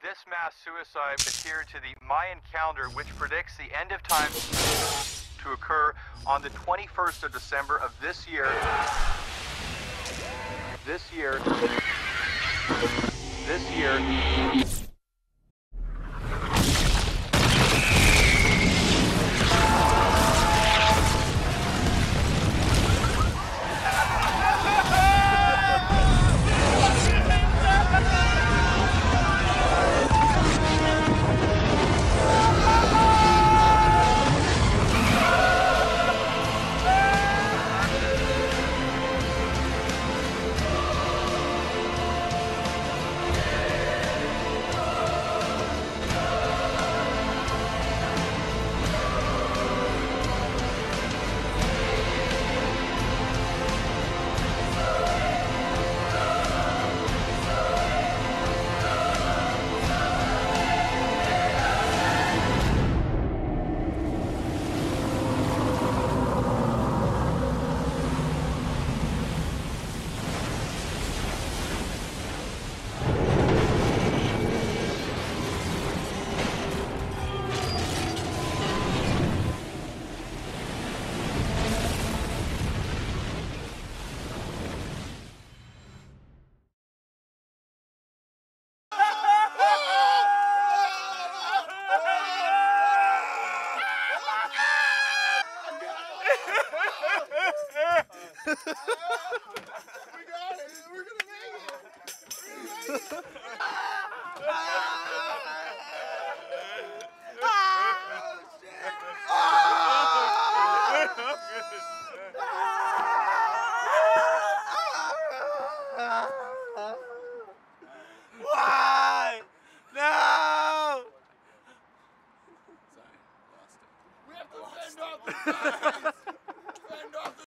This mass suicide adhered to the Mayan calendar, which predicts the end of time to occur on the 21st of December of this year. This year. This year. We got it. We're gonna make it. We're gonna make it. Fend off the